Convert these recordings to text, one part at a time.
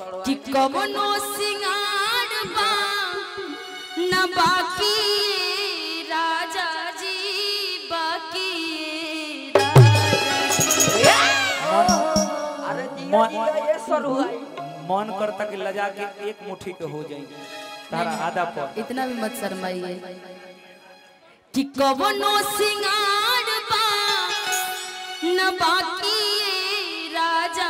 कि कवनो सिंगार बा न बाकी राजा जी बाकी अरे जिया जिया ये मन करता कि लजा के एक मुट्ठी के हो जाए तारा आधा पर इतना भी मत शर्माइए। कि कवनो सिंगार बा न बाकी राजा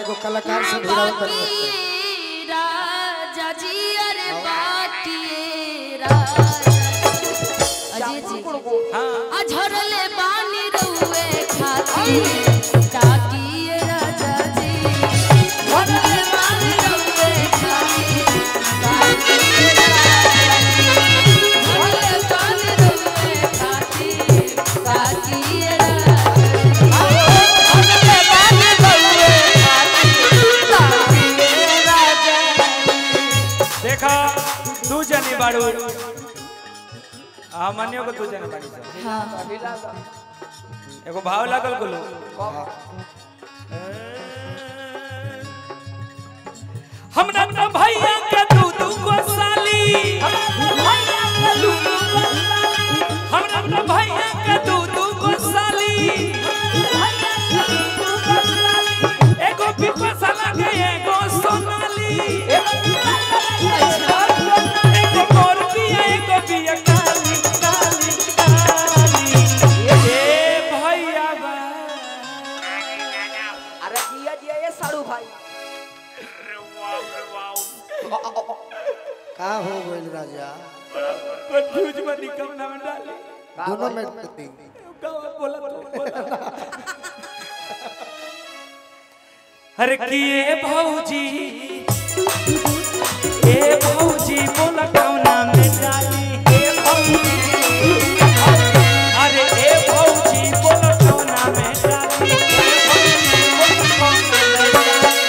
एगो कलाकार से भिड़ा बाकी रहत राजा जी अरे बाकी ये राजा। अजय जी। हाँ। अझरले बानी रुए खाती देखा तू जनी बाड़ू आ मानियो को तू जनी बाड़ी। हाँ। एगो भाव लागल गुलो। हमरा तो भैया के दू दू गो साली। हमरा तो भैया के दू दू गो साली। बोला तो अरे किए भौजी ए भौजी बोला कौना में डाली ए भौजी अरे ए भौजी बोला कौना में डाली ए भौजी बोला कौना में डाली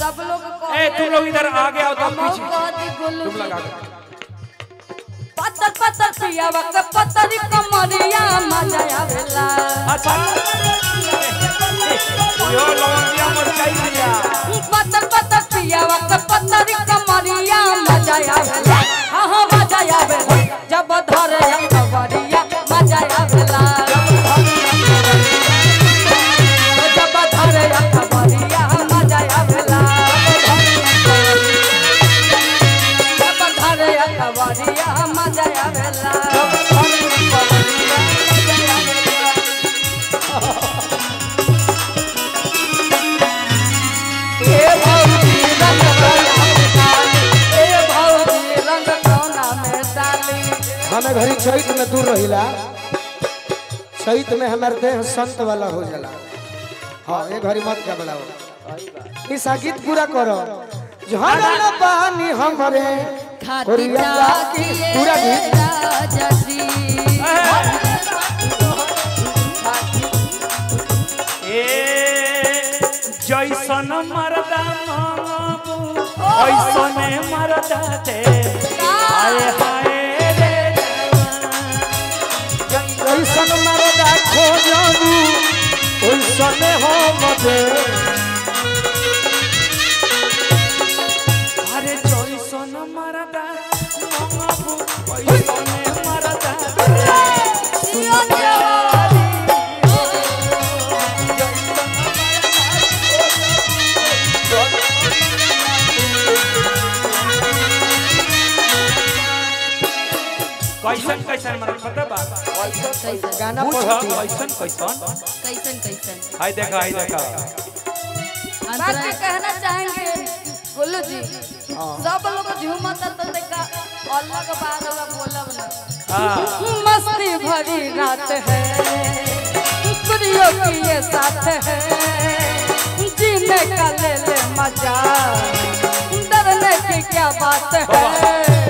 सब लोग ए तुम लोग इधर आगे आओ तो पीछे। तुम तुम लगा के पत्थर पत्थर पियावा के पत्थरी कमरिया मज़ा आवेला। यो लवंगिया मरचाई दिया। पत्थर पत्थर पियावा के पत्थरी कमरिया मज़ा आवेला। चैत में दूर रहिला चैत में हमारे देह संत वाला हो जाला। हाँ ये घरी मत घबराओ। इस गीत पूरा करो। झरन पानी हमरे पूरा गीत। ए जैसन मरदा ऐसने मरदा दे। हाय। कैसन कैसन मरद पता बा कैसन गाना पूछ कैसन कैसन? कैसन कैसन? हाय देखा हाय देखा। बात के कहना चाहेंगे। गोलू जी। हाँ। सब लोग झूमता तो देखा। अलग बात वाला बोलब ना। हाँ। मस्ती भरी रात है। प्रियो की ये साथ है। जीने का ले ले मज़ा। डरने की क्या बात है?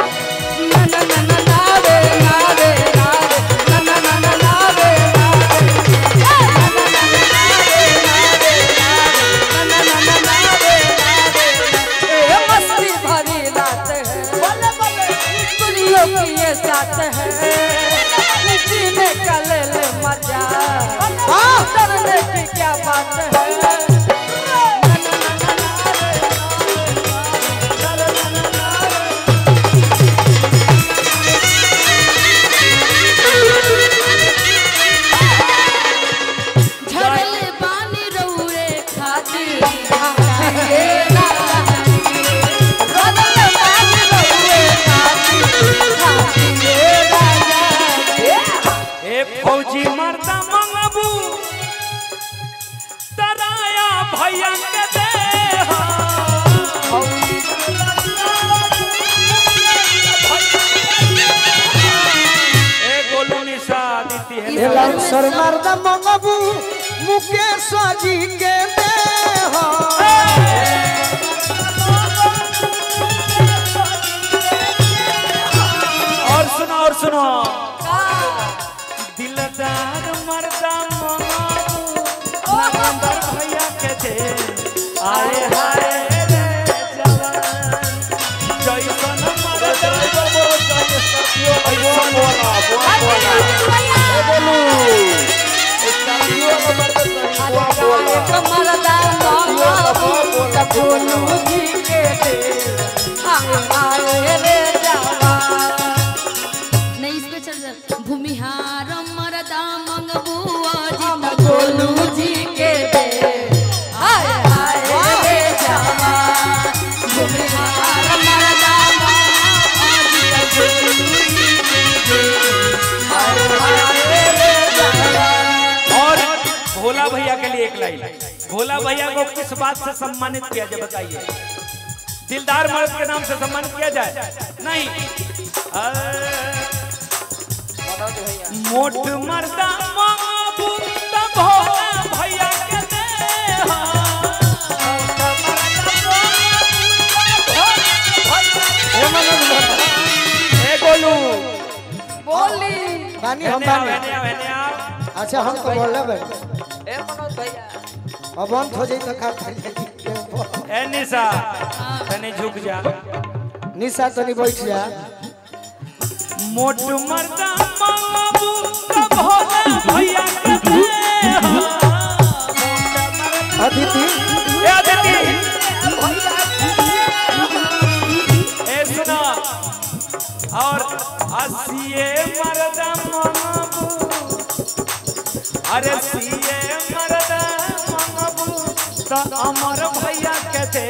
बात है এবার শর্মার দাম মুখে সাজিকে मरदा लाइन भोला भैया को किस बात से सम्मानित किया जाए बताइए। दिलदार मर्द के नाम से सम्मानित किया जाए? नहीं। मोट मर्दा भोला भैया के दे बोली। अच्छा हम तो बोल रहे अंत हो जाई तो का ए निशा तने झुक जा। निशा तनी बैठ जा। मोट मर्दा माबू त भोला भैया के दे अदिति। ए अदिति। ए सुना। और असिए मर्दा माबू। अरे सिए त अमर भैया के दे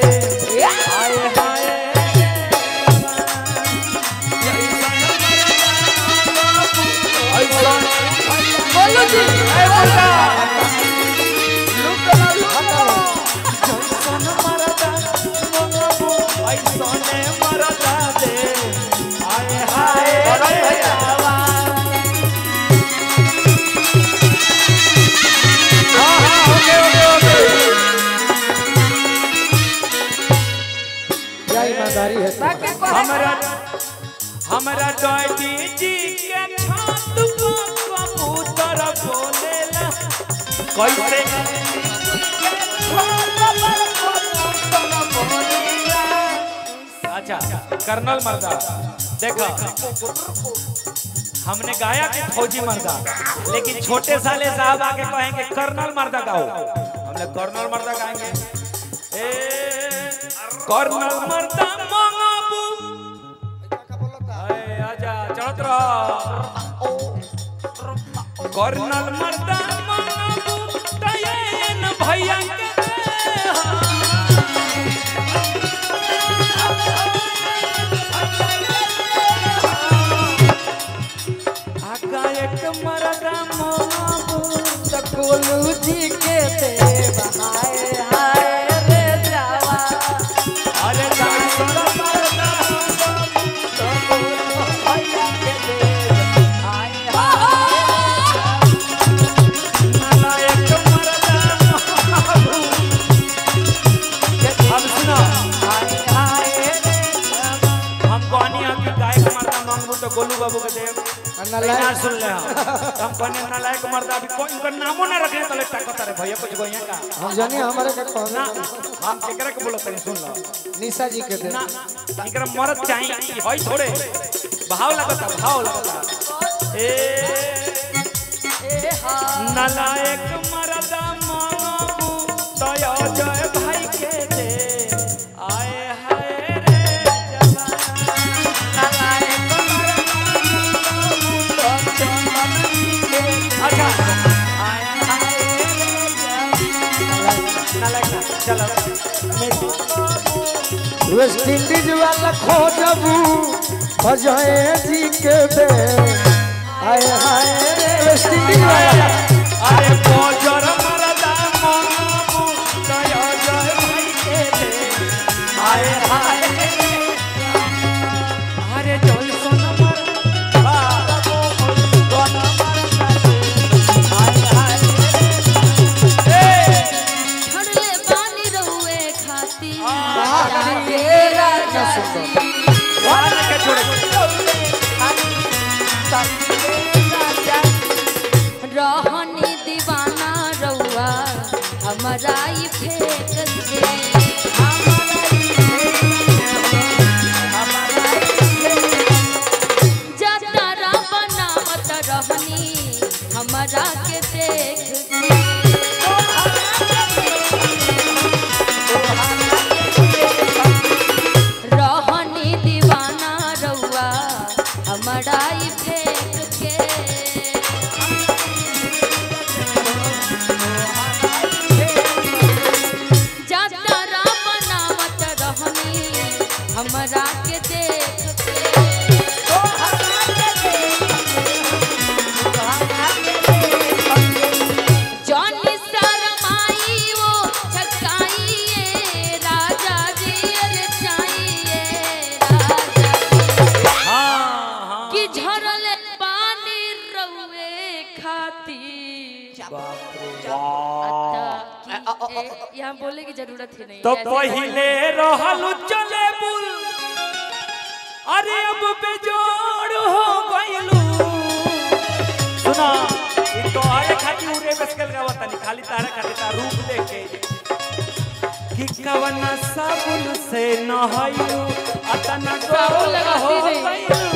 हमरा हमरा डॉडी जी के छात कबूतर बोलेला। कैसे? अच्छा कर्नल मर्दा, देखो, हमने गाया कि फौजी मर्दा, लेकिन छोटे साले साहब आके कहेंगे, कर्नल मर्दा गाओ। हमने कर्नल मर्दा गाएँगे। कर्नल मर्दा कर्नल मर्दा भैया मरदा मनबू गोलू जी के देव नालायक- सुन ले हम तो कहनी नालायक मर्दा अभी कोई इनका नामो ना रखे तो लगता कहता रे भैया कुछ गोइया का हम जानी हमारे के ना हम केकरा के बोलत सुन लो निशा जी के दे ना इनकरा मरद चाहिए कि होई थोड़े भाव लगता भाव लगता ए नालायक मर्दा मांगबू दया वेस्ट इंडीज वाला खोजबू अजय जी के बे। आए हाय वेस्ट इंडीज वाला। अरे बोजर हमारा फेंक दे। जतरा यहाँ बोले की ज़रूरत ही नहीं तो पहिले रहल चले बुल। अरे अब बेजोड़ हो गइलू सुना ई तो आरे खाती उरे बसकल का वतनी खाली तारा खाती ता रूप देख। के कवन साबुन से नहायू अतना लगाती हो नहीं।